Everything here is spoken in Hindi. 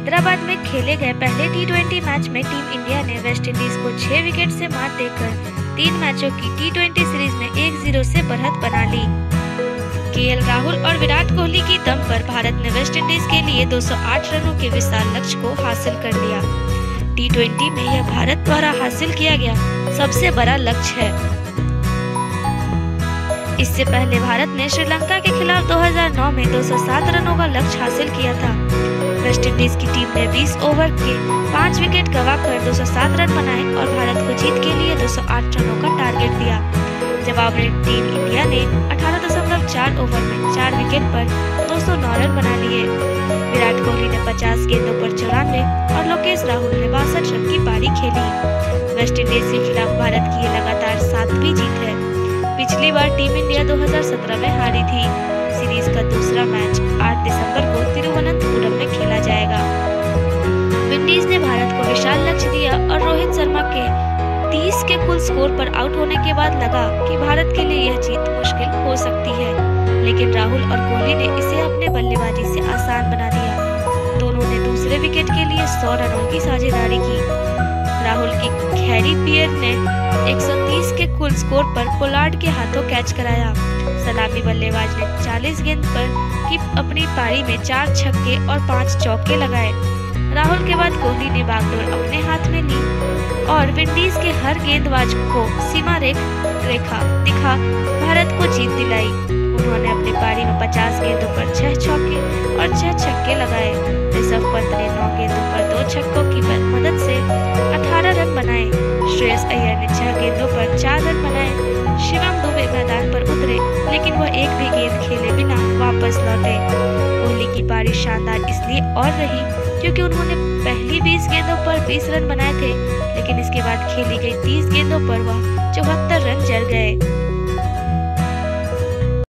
हैदराबाद में खेले गए पहले टी मैच में टीम इंडिया ने वेस्टइंडीज को छह विकेट से मात देकर तीन मैचों की टी सीरीज़ में एक ज़ीरो से बढ़त बना ली। के राहुल और विराट कोहली की दम पर भारत ने वेस्टइंडीज के लिए 208 रनों के विशाल लक्ष्य को हासिल कर लिया। टी में यह भारत द्वारा हासिल किया गया सबसे बड़ा लक्ष्य है। इससे पहले भारत ने श्रीलंका के खिलाफ 2009 में 207 रनों का लक्ष्य हासिल किया था। वेस्टइंडीज की टीम ने 20 ओवर के पाँच विकेट गवाकर 207 रन बनाए और भारत को जीत के लिए 208 रनों का टारगेट दिया। जवाब में टीम इंडिया ने 18.4 ओवर में चार विकेट पर 209 रन बना लिए। विराट कोहली ने 50 गेंदों पर चौरानवे और लोकेश राहुल ने बासठ रन की पारी खेली। वेस्टइंडीज के खिलाफ भारत की लगातार सातवीं जीत है। पिछली बार टीम इंडिया 2017 में हारी थी। सीरीज़ का दूसरा मैच 8 दिसंबर को तिरुवनंतपुरम में खेला जाएगा। विंडीज ने भारत को विशाल लक्ष्य दिया और रोहित शर्मा के 30 के कुल स्कोर पर आउट होने के बाद लगा कि भारत के लिए यह जीत मुश्किल हो सकती है। लेकिन राहुल और कोहली ने इसे अपने बल्लेबाजी से आसान बना दिया। दोनों ने दूसरे विकेट के लिए 100 रनों की साझेदारी की। राहुल की खैरी पियर ने 130 के कुल स्कोर पर पोलार्ड के हाथों कैच कराया। सलामी बल्लेबाज ने 40 गेंद पर की अपनी पारी में चार छक्के और पाँच चौके लगाए। राहुल के बाद कोहली ने बागडोर अपने हाथ में ली और विंडीज के हर गेंदबाज को सीमा रेख रेखा दिखा भारत को जीत दिलाई। उन्होंने अपनी पारी में 50 गेंदों पर छह चौके और छह छक्के लगाए। ऋषभ पंत ने नौ गेंदों पर दो छक्कों की मदद से वह एक भी गेंद खेले बिना वापस लौटे। कोहली की पारी शानदार इसलिए और रही क्योंकि उन्होंने पहली 20 गेंदों पर 20 रन बनाए थे, लेकिन इसके बाद खेली गई 30 गेंदों पर वह